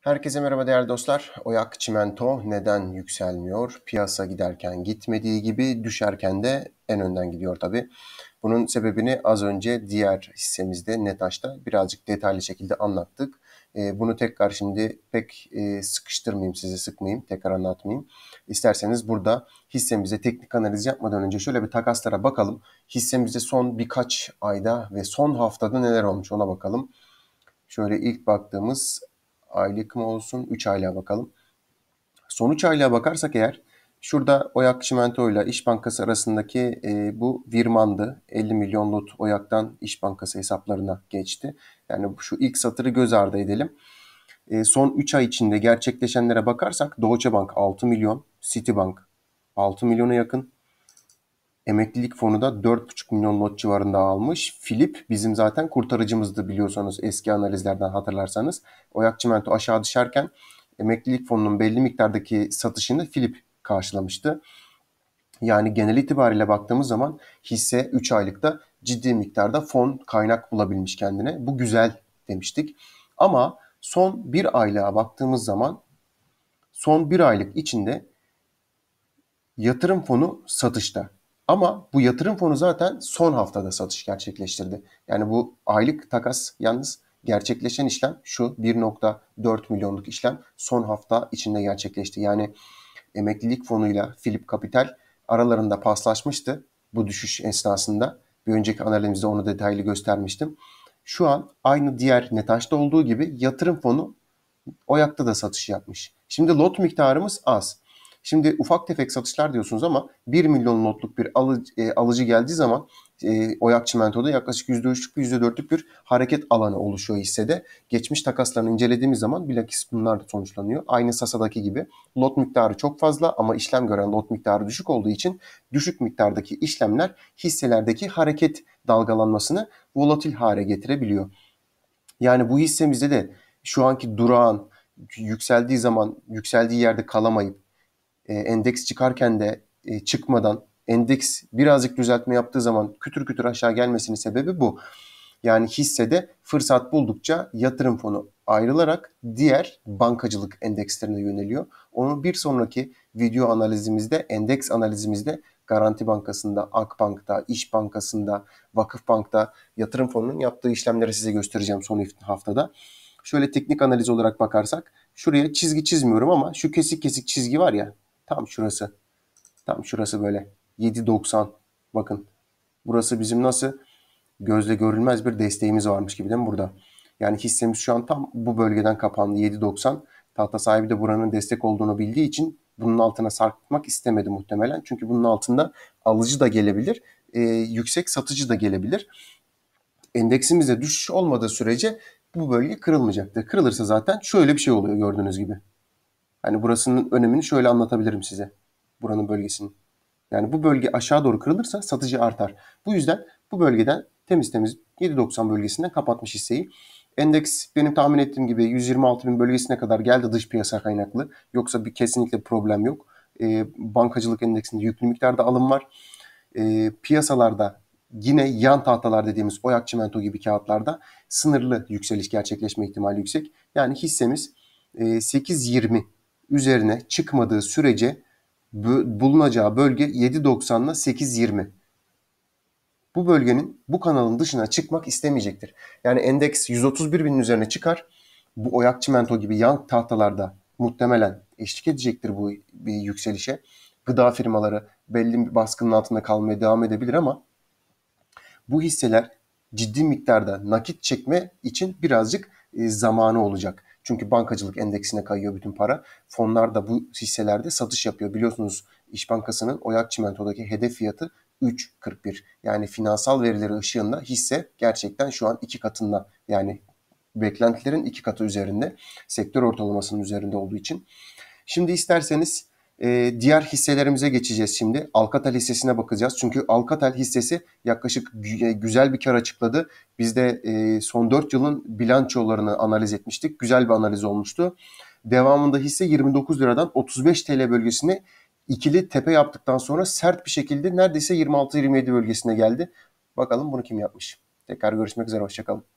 Herkese merhaba değerli dostlar. Oyak Çimento neden yükselmiyor? Piyasa giderken gitmediği gibi düşerken de en önden gidiyor tabii. Bunun sebebini az önce diğer hissemizde Netaş'ta birazcık detaylı şekilde anlattık. E, bunu tekrar şimdi pek e, sıkıştırmayayım sizi sıkmayayım tekrar anlatmayayım. İsterseniz burada hissemize teknik analiz yapmadan önce şöyle bir takaslara bakalım. Hissemizde son birkaç ayda ve son haftada neler olmuş ona bakalım. Şöyle ilk baktığımız aylık mı olsun 3 aylığa bakalım. Son 3 aylığa bakarsak eğer şurada Oyak Çimento ile İş Bankası arasındaki e, bu virmandı. 50 milyon lot Oyak'tan İş Bankası hesaplarına geçti. Yani şu ilk satırı göz ardı edelim. E, son 3 ay içinde gerçekleşenlere bakarsak Deutsche Bank 6 milyon, Citibank 6 milyona yakın, emeklilik fonu da 4,5 milyon lot civarında almış. Filip bizim zaten kurtarıcımızdı biliyorsanız eski analizlerden hatırlarsanız. Oyak Çimento aşağı düşerken emeklilik fonunun belli miktardaki satışını Filip karşılamıştı. Yani genel itibariyle baktığımız zaman hisse 3 aylıkta ciddi miktarda fon kaynak bulabilmiş kendine. Bu güzel demiştik. Ama son bir aylığa baktığımız zaman son bir aylık içinde yatırım fonu satışta. Ama bu yatırım fonu zaten son haftada satış gerçekleştirdi. Yani bu aylık takas yalnız gerçekleşen işlem şu 1.4 milyonluk işlem son hafta içinde gerçekleşti. Yani emeklilik fonuyla Philip Capital aralarında paslaşmıştı bu düşüş esnasında. Bir önceki analizimizde onu detaylı göstermiştim. Şu an aynı diğer Netaş'ta olduğu gibi yatırım fonu Oyak'ta da satış yapmış. Şimdi lot miktarımız az. Şimdi ufak tefek satışlar diyorsunuz ama 1 milyon notluk bir alıcı, e, alıcı geldiği zaman e, Oyak Çimento'da yaklaşık %3'lük %4'lük bir hareket alanı oluşuyor hissede. Geçmiş takaslarını incelediğimiz zaman bilakis bunlar da sonuçlanıyor. Aynı Sasa'daki gibi lot miktarı çok fazla ama işlem gören lot miktarı düşük olduğu için düşük miktardaki işlemler hisselerdeki hareket dalgalanmasını volatil hale getirebiliyor. Yani bu hissemizde de şu anki durağan yükseldiği zaman yükseldiği yerde kalamayıp e, endeks çıkarken de e, çıkmadan endeks birazcık düzeltme yaptığı zaman kütür kütür aşağı gelmesinin sebebi bu. Yani hissede fırsat buldukça yatırım fonu ayrılarak diğer bankacılık endekslerine yöneliyor. Onu bir sonraki video analizimizde, endeks analizimizde Garanti Bankası'nda, Akbank'ta, İş Bankası'nda, Vakıf Bank'ta yatırım fonunun yaptığı işlemleri size göstereceğim son haftada. Şöyle teknik analiz olarak bakarsak şuraya çizgi çizmiyorum ama şu kesik kesik çizgi var ya Tam şurası. Tam şurası böyle. 7.90. Bakın. Burası bizim nasıl gözle görülmez bir desteğimiz varmış gibi değil mi burada? Yani hissemiz şu an tam bu bölgeden kapandı 7.90. Tahta sahibi de buranın destek olduğunu bildiği için bunun altına sarkmak istemedi muhtemelen. Çünkü bunun altında alıcı da gelebilir, e, yüksek satıcı da gelebilir. Endeksimizde düşüş olmadığı sürece bu bölge kırılmayacaktır. Kırılırsa zaten şöyle bir şey oluyor gördüğünüz gibi. Hani burasının önemini şöyle anlatabilirim size. Buranın bölgesinin. Yani bu bölge aşağı doğru kırılırsa satıcı artar. Bu yüzden bu bölgeden temiz temiz 7.90 bölgesinden kapatmış hisseyi. Endeks benim tahmin ettiğim gibi 126 bin bölgesine kadar geldi dış piyasa kaynaklı. Yoksa bir kesinlikle problem yok. E, bankacılık endeksinde yüklü miktarda alım var. E, piyasalarda yine yan tahtalar dediğimiz oyak çimento gibi kağıtlarda sınırlı yükseliş gerçekleşme ihtimali yüksek. Yani hissemiz e, 8.20 üzerine çıkmadığı sürece bulunacağı bölge 7.90 ile 8.20. Bu bölgenin bu kanalın dışına çıkmak istemeyecektir. Yani endeks 131 binin üzerine çıkar. Bu oyak çimento gibi yan tahtalarda muhtemelen eşlik edecektir bu bir yükselişe. Gıda firmaları belli bir baskının altında kalmaya devam edebilir ama bu hisseler ciddi miktarda nakit çekme için birazcık e, zamanı olacak. Çünkü bankacılık endeksine kayıyor bütün para. Fonlar da bu hisselerde satış yapıyor. Biliyorsunuz İş Bankası'nın Oyak Çimento'daki hedef fiyatı 3.41. Yani finansal verileri ışığında hisse gerçekten şu an iki katında. Yani beklentilerin iki katı üzerinde. Sektör ortalamasının üzerinde olduğu için. Şimdi isterseniz e, diğer hisselerimize geçeceğiz şimdi. Alcatel hissesine bakacağız. Çünkü Alcatel hissesi yaklaşık e, güzel bir kar açıkladı. Biz de e, son 4 yılın bilançolarını analiz etmiştik. Güzel bir analiz olmuştu. Devamında hisse 29 liradan 35 TL bölgesine ikili tepe yaptıktan sonra sert bir şekilde neredeyse 26-27 bölgesine geldi. Bakalım bunu kim yapmış. Tekrar görüşmek üzere. Hoşçakalın.